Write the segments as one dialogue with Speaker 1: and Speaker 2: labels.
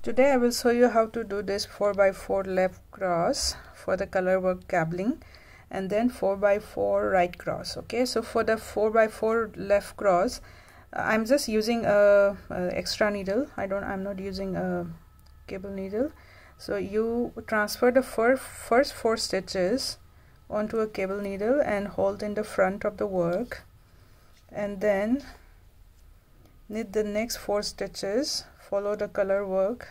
Speaker 1: Today I will show you how to do this 4x4 left cross for the color work cabling and then 4x4 right cross okay? So for the 4x4 left cross uh, I'm just using a, a, extra needle. I don't I'm not using a cable needle. So you transfer the fir first four stitches onto a cable needle and hold in the front of the work. And then knit the next four stitches follow the color work.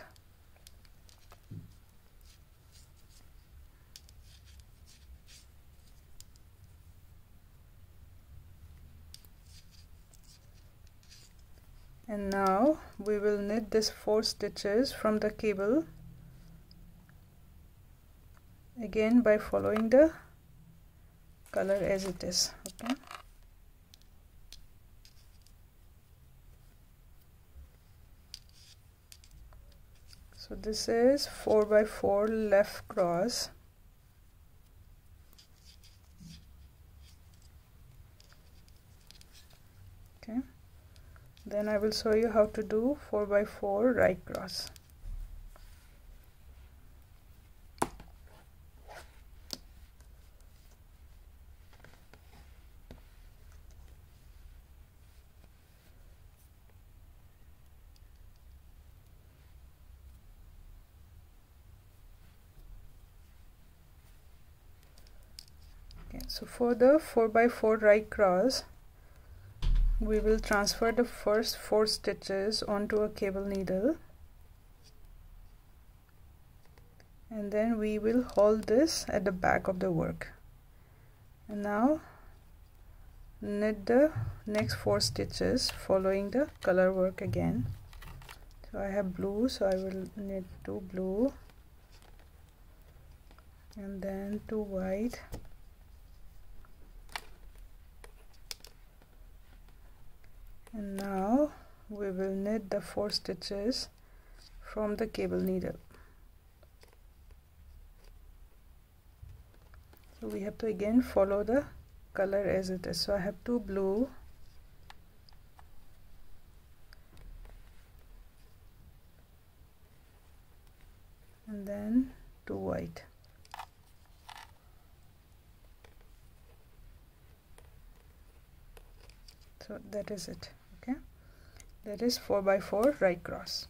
Speaker 1: And now we will knit this four stitches from the cable again by following the color as it is okay so this is 4 by 4 left cross. Okay. Then I will show you how to do 4 by 4 right cross so for the 4 by 4 right cross we will transfer the first four stitches onto a cable needle. And then we will hold this at the back of the work. And now knit the next four stitches following the color work again. So I have blue so I will knit two blue. And then two white and now we will knit the four stitches from the cable needle. So we have to again follow the color as it is. So I have two blue and then two white so that is it okay? That is 4 by 4 right cross